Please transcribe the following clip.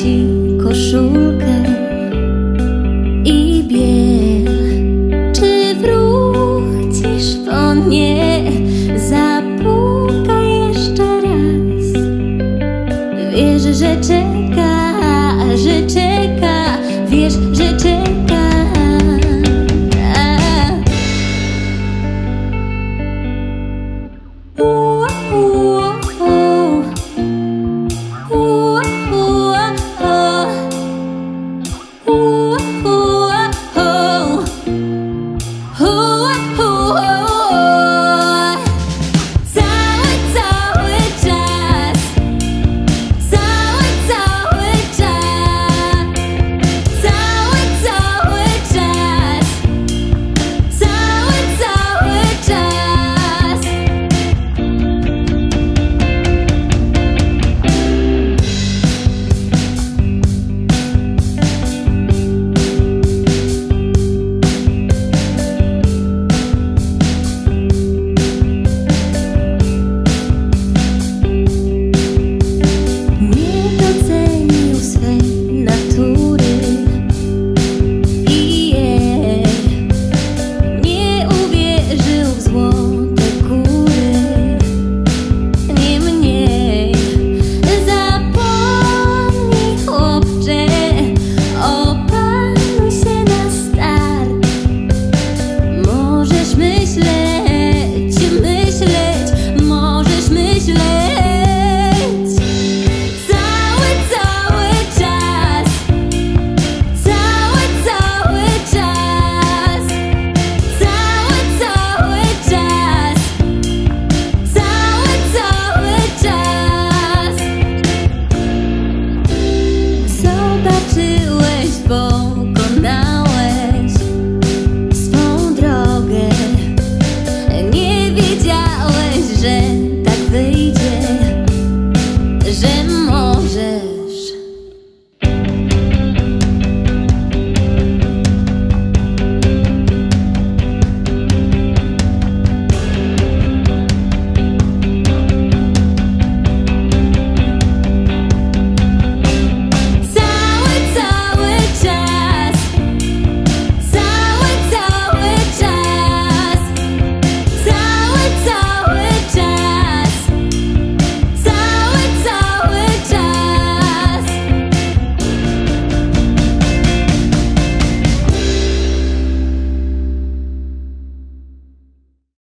ci koszulkę i biel. Czy wrócisz po mnie? Zapukaj jeszcze raz. Wiesz, że czeka, że czeka, wiesz, że czeka. A.